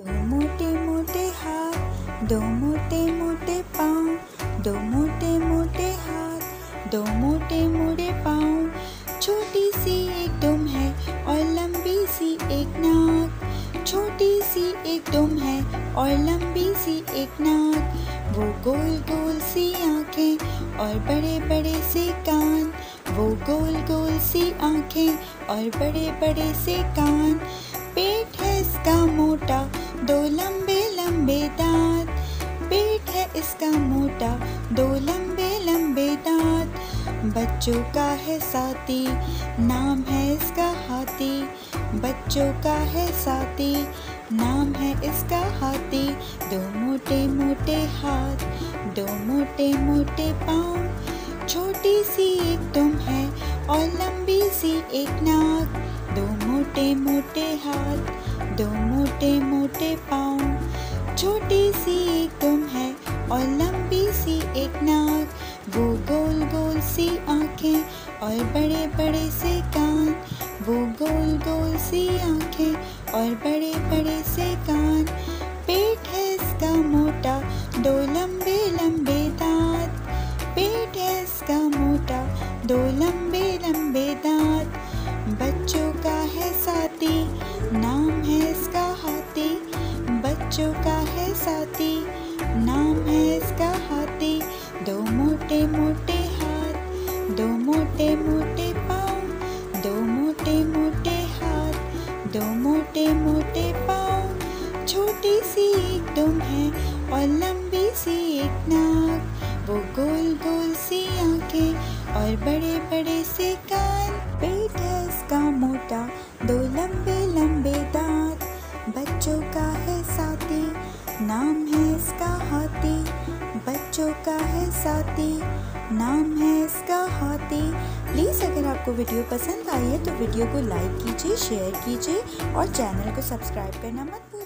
दो मोटे मोटे हाथ, दो मोटे मोटे पाँव, दो मोटे मोटे हाथ, दो मोटे मोटे पाँव। छोटी सी एक दुम है और लंबी सी एक नाक। छोटी सी एक दुम है और लंबी सी एक नाक। वो गोल गोल सी आँखें और बड़े बड़े से कान। वो गोल गोल सी आँखें और बड़े बड़े से कान। पेट है इसका मोटा बच्चों का है साथी, नाम है इसका हाथी। बच्चों का है साथी, नाम है इसका हाथी। दो मोटे मोटे हाथ, दो मोटे मोटे पाँव। छोटी सी एक तुम है और लंबी सी एक नाक। दो मोटे मोटे हाथ, दो मोटे मोटे पाँव। छोटी सी एक तुम और लंबी सी एक नाक, वो गोल गोल सी आँखें और बड़े बड़े से कान, वो गोल गोल सी आँखें और बड़े बड़े से कान। पेट है इसका मोटा, दो लंबे लंबे दांत। पेट है इसका मोटा, दो लंबे लंबे दांत। बच्चों का है साथी, नाम है इसका हाथी। बच्चों का है साथी नाम है इसका हाथी। दो मोटे मोटे हाथ, दो मोटे मोटे पाँव, दो मोटे मोटे हाथ, दो मोटे मोटे पाँव। छोटी सी एक दुम है और लंबी सी एक नाक। वो गोल गोल सी आँखें और बड़े बड़े से कान। पेट है इसका मोटा, दो लंबे का है साथी? नाम है इसका हाथी। प्लीज़ अगर आपको वीडियो पसंद आई है तो वीडियो को लाइक कीजिए शेयर कीजिए और चैनल को सब्सक्राइब करना मत भूलिए।